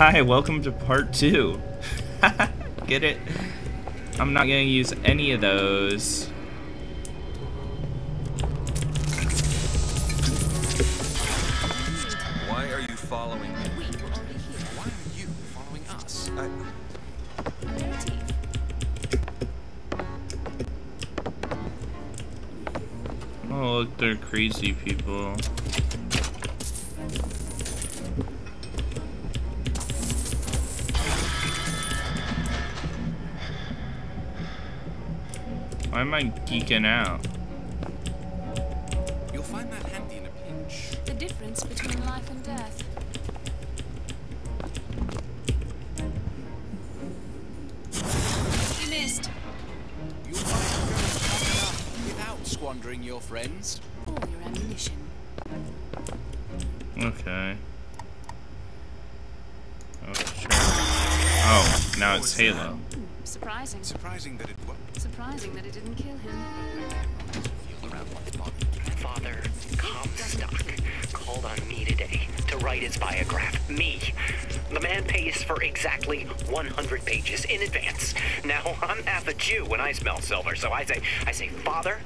Hi, welcome to part two. Get it? I'm not gonna use any of those. Why are you following me? We are already here. Why are you following us? I, Oh, look, they're crazy people. Why am I geeking out? you'll find that handy in a pinch. The difference between life and death. You missed. You'll find it goes far enough without squandering your friends. All your ammunition. Okay. Oh, sure. Oh, now it's Halo. Surprising. Surprising that it wa- Surprising that it didn't kill him. feel around one's body. Father Comstock called on me today to write his biograph. Me. The man pays for exactly 100 pages in advance. Now, I'm half a Jew when I smell silver, so I say, I say, Father,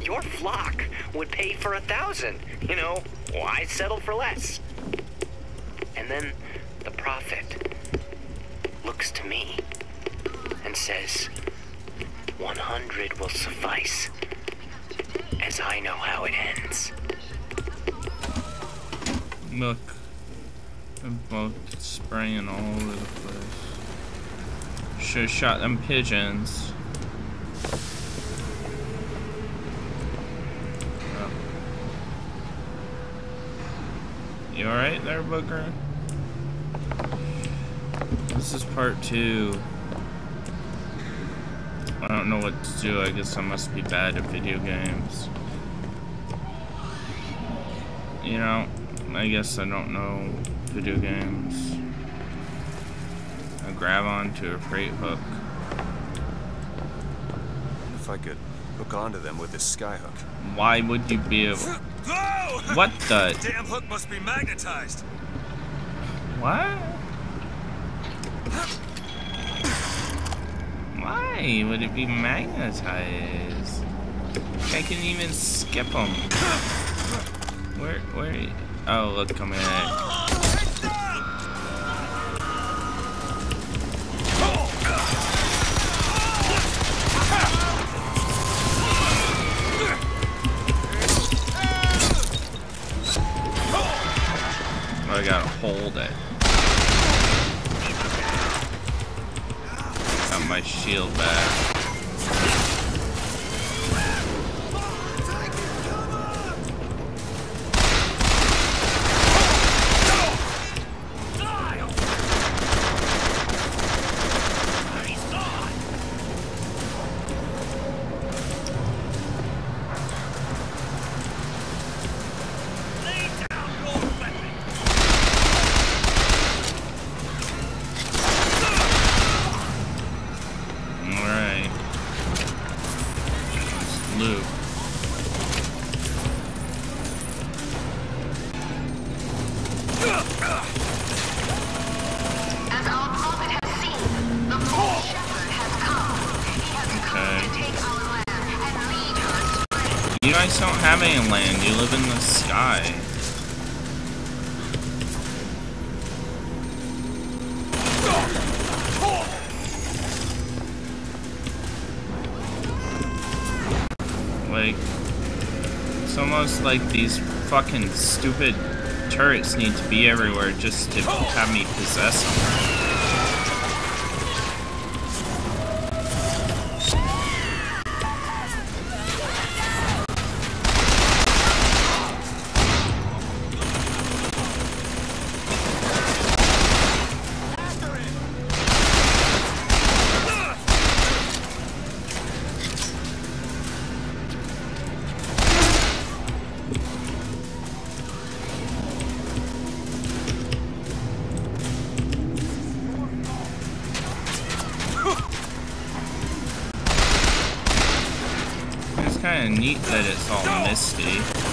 your flock would pay for a thousand. You know, why settle for less? And then the prophet looks to me and says, 100 will suffice as I know how it ends. Look. Both spraying all over the place. Should've shot them pigeons. Oh. You alright there, Booker? This is part two. I don't know what to do. I guess I must be bad at video games. You know, I guess I don't know video games. I grab onto a freight hook. If I could hook onto them with this skyhook. Why would you be able? Oh! What the? Damn hook must be magnetized. What? Why would it be magnetized? I can even skip them. Where, where? Oh, look, come in. Oh, I gotta hold it. My shield back. Guys don't have any land, you live in the sky. Like, it's almost like these fucking stupid turrets need to be everywhere just to have me possess them. Kind of neat that it's all misty.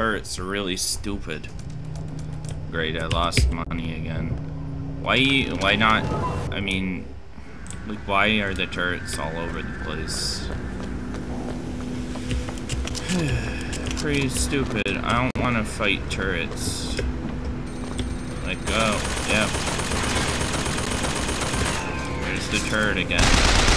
Turrets are really stupid. Great, I lost money again. Why, why not, I mean, like, why are the turrets all over the place? Pretty stupid. I don't want to fight turrets. Let go. Oh, yep. There's the turret again.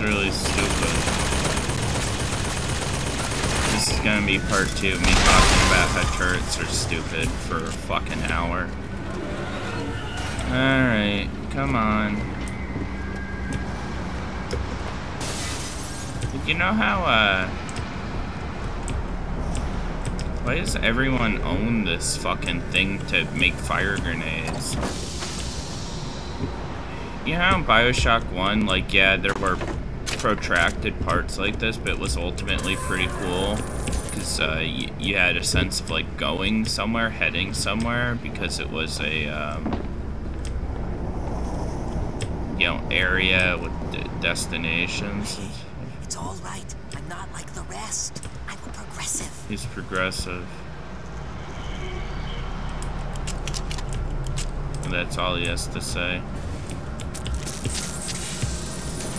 Really stupid. This is gonna be part two of me talking about how turrets are stupid for a fucking hour. Alright, come on. You know how, uh... Why does everyone own this fucking thing to make fire grenades? You know in Bioshock 1, like, yeah, there were protracted parts like this, but it was ultimately pretty cool. Because uh, y- you had a sense of, like, going somewhere, heading somewhere, because it was a, um, you know, area with d- destinations. It's all right. I'm not like the rest. I'm a progressive. He's progressive. And that's all he has to say.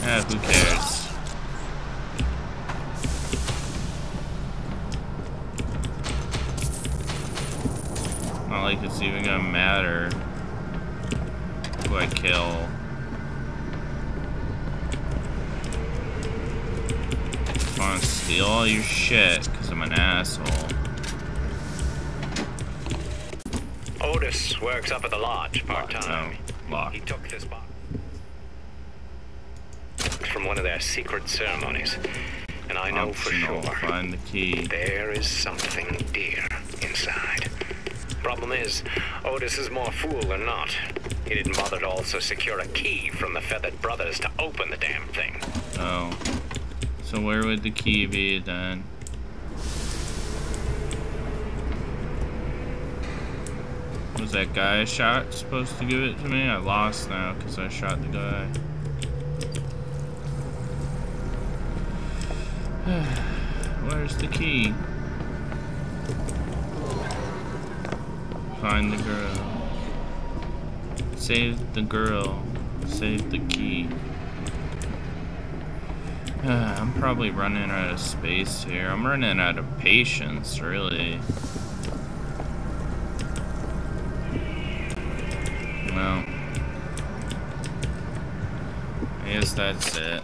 Eh, who cares? Not like it's even gonna matter who I kill. Just wanna steal all your shit, cause I'm an asshole. Otis works up at the lodge part-time. Oh. He took this box from one of their secret ceremonies. And I know for Optional, sure Find the key. there is something dear inside. Problem is, Otis is more fool than not. He didn't bother to also secure a key from the Feathered Brothers to open the damn thing. Oh. So where would the key be then? Was that guy I shot supposed to give it to me? I lost now because I shot the guy. Where's the key? Find the girl. Save the girl. Save the key. Uh, I'm probably running out of space here. I'm running out of patience, really. Well, I guess that's it.